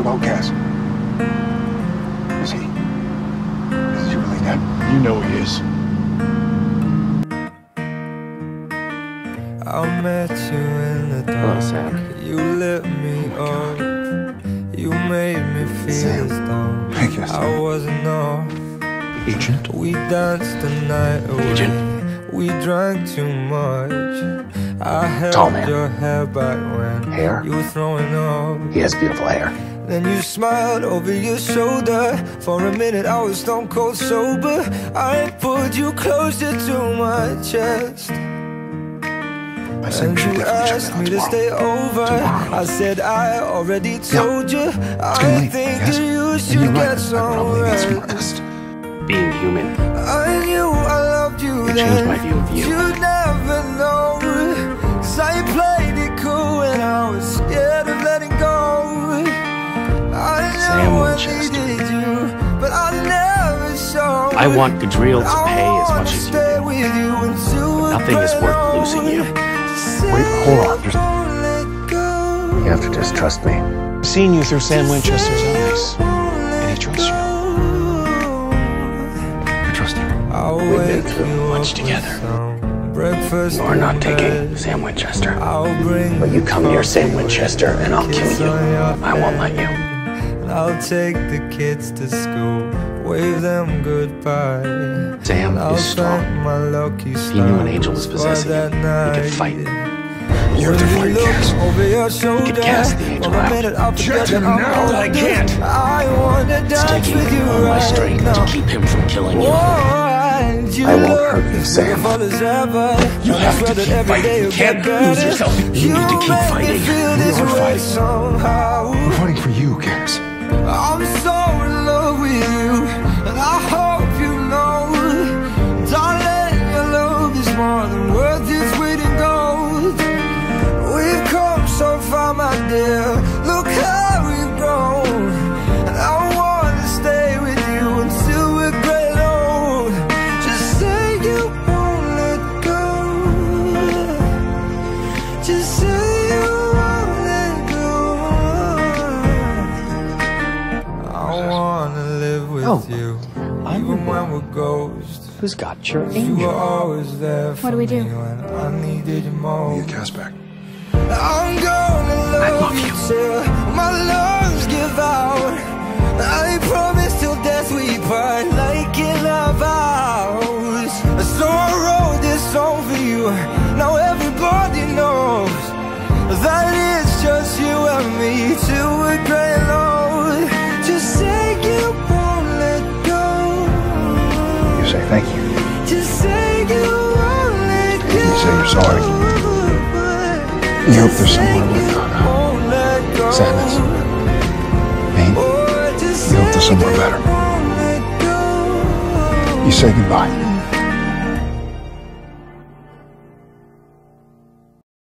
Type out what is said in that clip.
What about Cass? Is he? Is he really dead? You know he is. I met you in the Hello, dark. Sam. You lit me oh up. You made me feel Sam. as though Thank you, I wasn't off. Agent? We danced the night away. Agent. We drank too much. I held Tall man. your hair back when Hair? you were throwing up. He has beautiful hair. Then you smiled over your shoulder. For a minute, I was stone cold sober. I pulled you closer to my chest. I said And we should you asked it out me to tomorrow. stay over. Tomorrow. I said I already told you. gonna I leave, think yes? you And should you're right. get I some probably need some rest. rest. Being human. I knew I loved you It then. changed my view of you. I want Gadreel to pay as much as you do. you until Nothing is worth losing you. Wait, hold on. Just Won't let go. You have to just trust me. I've Seen you through Sam Winchester's eyes. And he trusts you. I trust you. I'll We've been through much together. Breakfast You're not taking. Sam Winchester. I'll bring But you come near Sam Winchester and I'll kill you. I won't let you. And I'll take the kids to school, wave them goodbye. Sam I'll is strong. thank my lucky If he knew an angel was possessing him, he could fight. You're When you different, look Cass. over your shoulder, cast the angel out. minute I forget Jet him now. I can't. It's dance taking with you all my strength to keep him from killing you. You I won't hurt you, Sam. beautiful as ever. You have to keep every fighting. You can't lose yourself. You need to keep fighting. this are fighting. somehow. We're fighting for you, Cass. I'm so live with Oh, you, I'm even when we're ghosts. Who's got your You were angel? always there for What do we do? me when I needed you I'll most. get back. I'm gonna love, love you sorry. You hope there's someone with uh, sadness, pain. You hope there's somewhere better. You say goodbye.